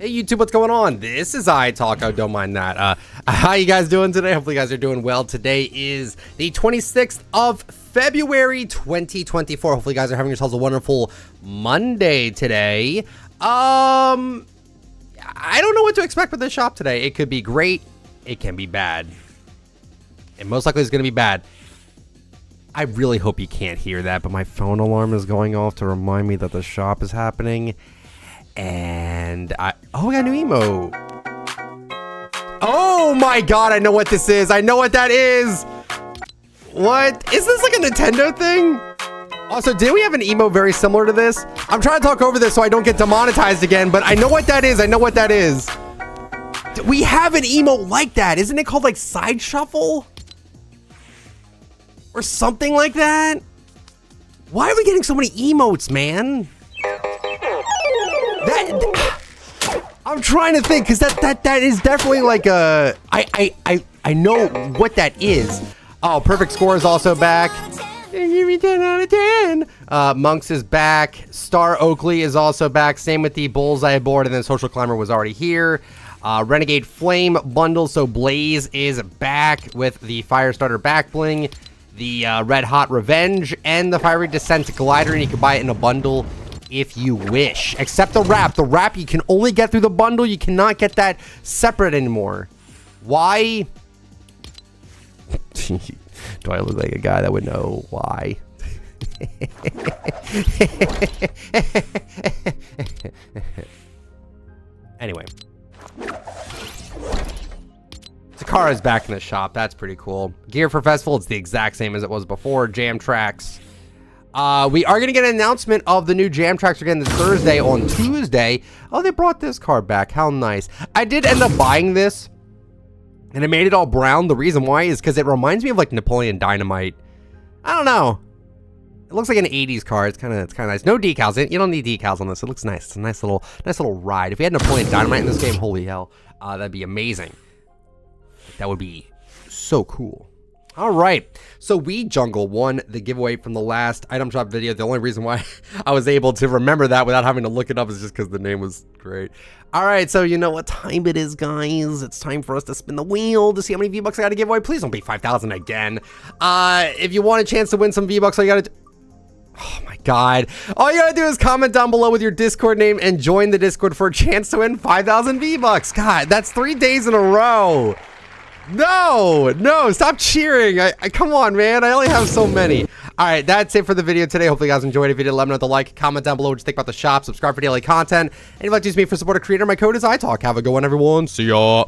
Hey YouTube, what's going on? This is iTalk. Oh, don't mind that. Uh, how you guys doing today? Hopefully you guys are doing well. Today is the 26th of February 2024. Hopefully you guys are having yourselves a wonderful Monday today. Um, I don't know what to expect with this shop today. It could be great. It can be bad. And most likely it's going to be bad. I really hope you can't hear that, but my phone alarm is going off to remind me that the shop is happening. And I oh, we got a new emote. Oh my god, I know what this is. I know what that is. What? Is this like a Nintendo thing? Also, did we have an emo very similar to this? I'm trying to talk over this so I don't get demonetized again, but I know what that is. I know what that is. We have an emo like that. Isn't it called like Side Shuffle? Or something like that? Why are we getting so many emotes, man? That, I'm trying to think because that that that is definitely like a I I I I know what that is. Oh, perfect score is also back. Give me 10 out of 10. Uh, Monks is back. Star Oakley is also back. Same with the Bullseye board, and then Social Climber was already here. Uh, Renegade Flame bundle, so Blaze is back with the Firestarter back bling, the uh, Red Hot Revenge, and the Fiery Descent glider, and you can buy it in a bundle if you wish. Except the wrap. The wrap you can only get through the bundle. You cannot get that separate anymore. Why? Do I look like a guy that would know why? anyway. Takara's back in the shop. That's pretty cool. Gear for Festival, it's the exact same as it was before. Jam Tracks. Uh, we are going to get an announcement of the new Jam Tracks again this Thursday on Tuesday. Oh, they brought this card back. How nice. I did end up buying this, and it made it all brown. The reason why is because it reminds me of like Napoleon Dynamite. I don't know. It looks like an 80s car. It's kind of it's kind of nice. No decals. You don't need decals on this. It looks nice. It's a nice little nice little ride. If we had Napoleon Dynamite in this game, holy hell, uh, that'd be amazing. That would be so cool. All right, so we jungle won the giveaway from the last item shop video. The only reason why I was able to remember that without having to look it up is just because the name was great. All right, so you know what time it is, guys. It's time for us to spin the wheel to see how many V-Bucks I got to give away. Please don't be 5,000 again. Uh, if you want a chance to win some V-Bucks, you got to Oh my god. All you gotta do is comment down below with your Discord name and join the Discord for a chance to win 5,000 V-Bucks. God, that's three days in a row. No, no, stop cheering. I, I, come on, man. I only have so many. All right, that's it for the video today. Hopefully you guys enjoyed. it. If you did, let me know with a like, comment down below what you think about the shop, subscribe for daily content. And if you'd like to use me for support a creator, my code is iTalk. Have a good one, everyone. See ya.